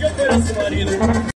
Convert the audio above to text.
yo fuera su marido.